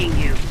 attacking you.